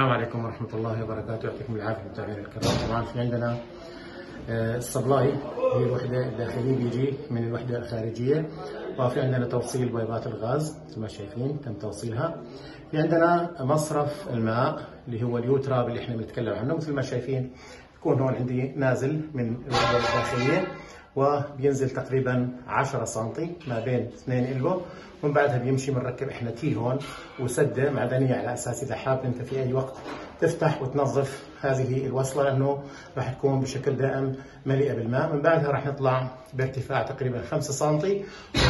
السلام عليكم ورحمة الله وبركاته. يعطيكم العافية متابعينا الكرام طبعا في عندنا آه، ال supply هي الوحدة الداخلية بيجي من الوحدة الخارجية. وفي عندنا توصيل بايبات الغاز مثل ما شايفين تم توصيلها. في عندنا مصرف الماء اللي هو ال U-trap اللي إحنا بنتكلم عنه. مثل ما شايفين يكون هون عندي نازل من الوحدة الداخلية. وبينزل تقريبا 10 سم ما بين اثنين elbow ومن بعدها بيمشي بنركب إحنا tee هون وسدة معدنية على أساس إذا حاب أنت في أي وقت تفتح وتنظف هذه الوصلة لأنه راح تكون بشكل دائم مليئة بالماء. من بعدها راح نطلع بارتفاع تقريبا 5 سم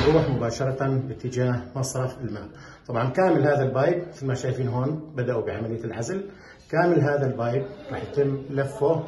ونروح مباشرة باتجاه مصرف الماء. طبعا كامل هذا ال pipe مثل ما شايفين هون بدأوا بعملية العزل. كامل هذا ال pipe راح يتم لفه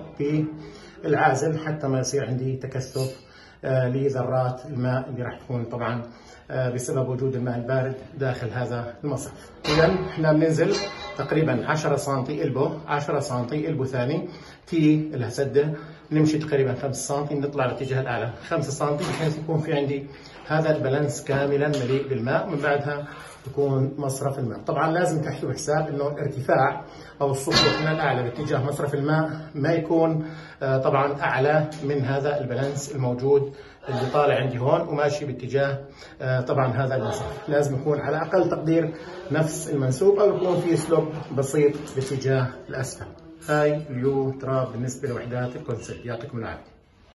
بالعازل حتى ما يصير عندي تكثف. لذرات الماء اللي راح تكون طبعا آه، بسبب وجود الماء البارد داخل هذا المصرف. اذا إحنا بننزل تقريبا 10 سم إلبو 10 سم إلبو ثاني تي لها سده نمشي تقريبا 5 سم نطلع باتجاه الأعلى. 5 سم بحيث يكون في عندي هذا البالانس كاملا مليء بالماء ومن بعدها تكون مصرف الماء. طبعا لازم تحسبوا حساب إنه الارتفاع أو السقوط من الأعلى باتجاه مصرف الماء ما يكون آه، طبعا أعلى من هذا ال balance الموجود اللي طالع عندي هون وماشي باتجاه آه، طبعا هذا المصرف لازم يكون على أقل تقدير نفس المنسوب أو يكون في slope بسيط باتجاه الأسفل. هاي ال U-trap بالنسبة لوحدات ال concealed يعطيكم العافية.